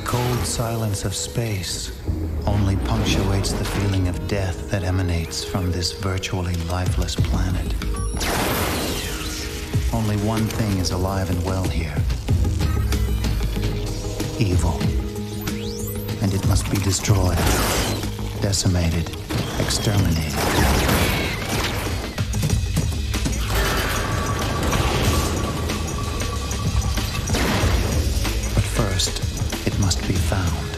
cold silence of space only punctuates the feeling of death that emanates from this virtually lifeless planet. Only one thing is alive and well here evil. And it must be destroyed, decimated, exterminated. It must be found.